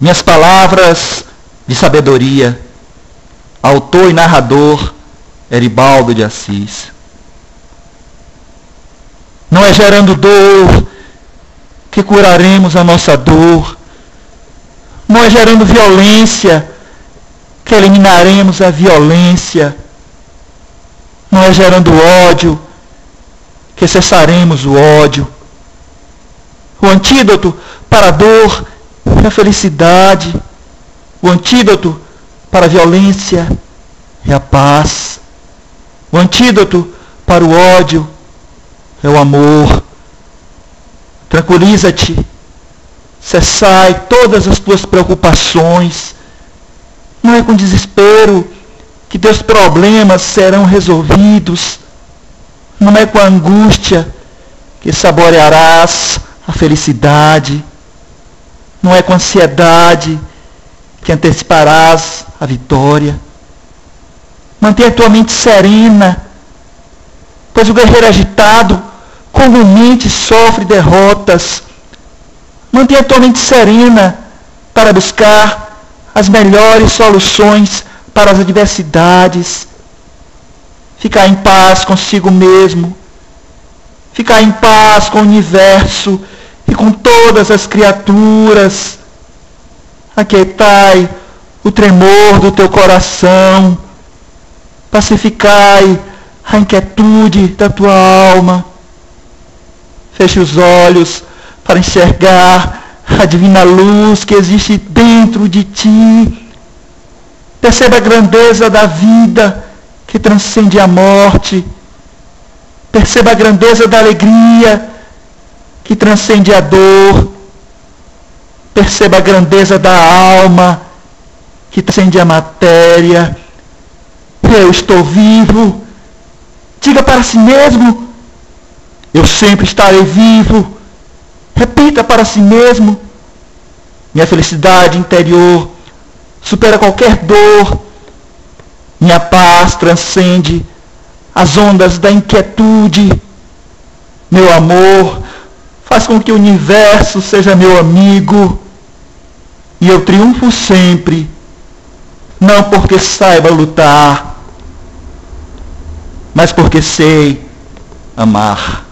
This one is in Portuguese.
minhas palavras de sabedoria, autor e narrador Eribaldo de Assis. Não é gerando dor que curaremos a nossa dor. Não é gerando violência que eliminaremos a violência. Não é gerando ódio que cessaremos o ódio. O antídoto para a dor a felicidade. O antídoto para a violência é a paz. O antídoto para o ódio é o amor. Tranquiliza-te. Cessai todas as tuas preocupações. Não é com desespero que teus problemas serão resolvidos. Não é com angústia que saborearás a felicidade. Não é com ansiedade que anteciparás a vitória. Mantenha a tua mente serena, pois o guerreiro agitado comumente sofre derrotas. Mantenha a tua mente serena para buscar as melhores soluções para as adversidades. Ficar em paz consigo mesmo. Ficar em paz com o universo com todas as criaturas. Aquietai o tremor do teu coração. Pacificai a inquietude da tua alma. Feche os olhos para enxergar a divina luz que existe dentro de ti. Perceba a grandeza da vida que transcende a morte. Perceba a grandeza da alegria que transcende a dor. Perceba a grandeza da alma que transcende a matéria. Eu estou vivo. Diga para si mesmo: eu sempre estarei vivo. Repita para si mesmo. Minha felicidade interior supera qualquer dor. Minha paz transcende as ondas da inquietude. Meu amor faz com que o universo seja meu amigo. E eu triunfo sempre, não porque saiba lutar, mas porque sei amar.